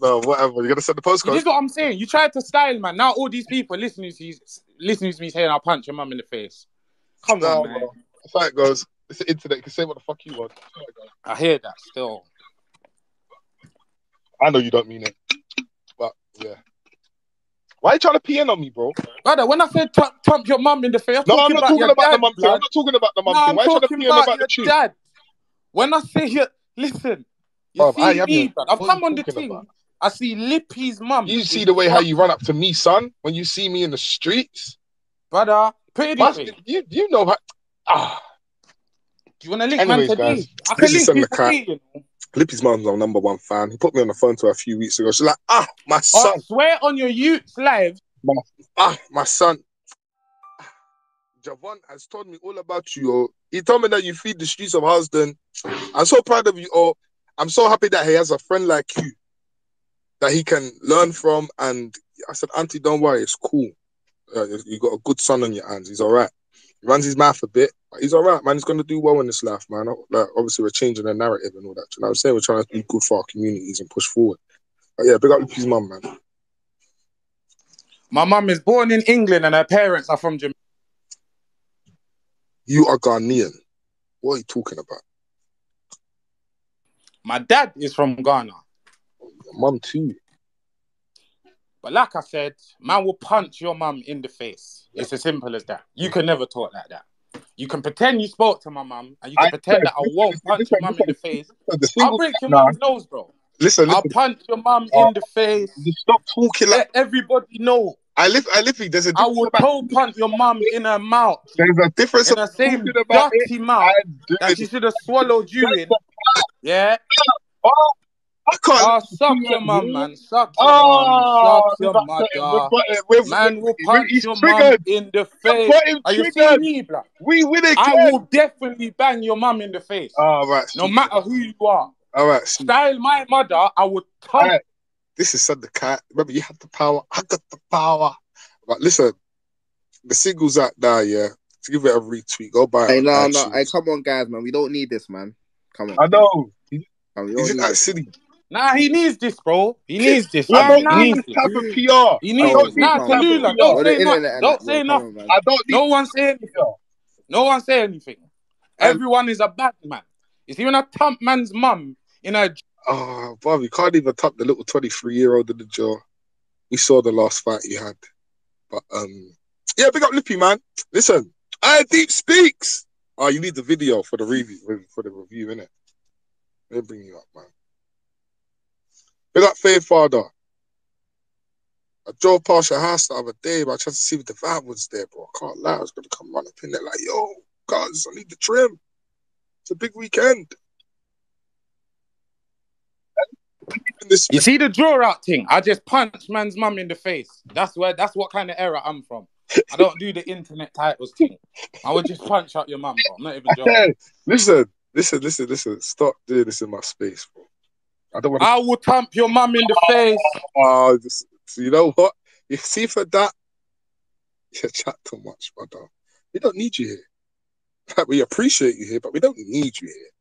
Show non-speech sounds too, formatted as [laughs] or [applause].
No, whatever. You're gonna send the This is what I'm saying. You tried to style, man. Now all these people listening to you, listening to me saying I'll punch your mum in the face. Come No, on, man. bro. That's how it goes. It's the internet. You can say what the fuck you want. That's how it goes. I hear that still. I know you don't mean it, but yeah. Why are you trying to PN on me, bro? Brother, when I said tump, tump your mum in the face, I'm No, I'm not about talking about the mum thing. I'm not talking about the mum No, thing. Why are you trying to PN about, about your dad. When I say your, listen, you Bruv, see I me, here. I've come on the thing. about? I see Lippy's mum. You see the way how you run up to me, son, when you see me in the streets. brother. Put it Mas- this you you know how. Ah, Do you want to link Anyways, man guys, I can link you today, you know. Lippy's mum's our number one fan. He put me on the phone to her a few weeks ago. She's like, ah, my I son, swear on your youth's lives, ah, my son. Javon has told me all about you. Oh. He told me that you feed the streets of Houston. I'm so proud of you. Oh, I'm so happy that he has a friend like you that he can learn from. And I said, Auntie, don't worry, it's cool. Uh, you got a good son on your hands. He's all right. He runs his mouth a bit, but he's all right, man. He's going to do well in this life, man. Like, obviously, we're changing the narrative and all that. You know what I'm saying? We're trying to do good for our communities and push forward. But yeah, big up Lippy's mum, man. my mum is born in England and her parents are from Jamaica. You are Ghanaian. What are you talking about? My dad is from Ghana. Mum, too. But like I said, man will punch your mum in the face. It's as simple as that. You can never talk like that. You can pretend you spoke to my mum, and you can I- pretend that I won't punch your mum in the face. I'll break your Nah. mum's nose, bro. listen, I'll punch your mum Oh. in the face. Stop talking like Let everybody know. I live. I live. There's a I will about, toe punch your mum in her mouth. there's a difference In the same it dirty mouth that she should have swallowed you in. Yeah? I can't. Oh, ah, suck your mum, man. Suck your Oh, mum. Suck your mother. We've, we've, Man will we- punch he's your mum in the face. got him Are you seeing triggered. me, blood? We win again. I will definitely bang your mum in the face. All right. No matter who you are. All right. Style my mother, I would touch. Alright. This is Send the Cat. Remember, you had the power. I got the power. But listen, the singles out there, yeah. To give it a retweet, go buy it. Hey, no, no. Hey, come on, guys, man. We don't need this, man. Come on. I know. Come on, we don't He's in that this. City. Nah, he needs this, bro. He needs this. I man. don't He need needs this this. type of PR. He needs this. Nah, this type of Tallulah, PR. don't say nothing. Don't say nothing. I don't No one say anything. No one say anything. Everyone is a bad man. Is even a thump man's mum in a Oh, Bob, you can't even tap the little 23 year old in the jaw. We saw the last fight you had. But, um, yeah, big up Lippy, man. Listen, I Deep Speaks. Oh, you need the video for the review, for the review, innit? Let me bring you up, man. Big up Faith Father. I drove past your house the other day, but I tried to see if the vibe was there, bro. I can't lie. I was going to come run up in there like, yo, guys, I need the trim. It's a big weekend. You see the draw out thing? I just punch man's mum in the face. That's where that's what kind of era I'm from. I don't do the internet titles thing. I would just punch out your mum, bro. I'm not even joking. [laughs] Listen, listen, listen, listen. Stop doing this in my space, bro. I don't want to. I will thump your mum in the face. Ah, oh, just, you know what? You see for that, you chat too much, brother. We don't need you here. Like, [laughs] we appreciate you here, but we don't need you here.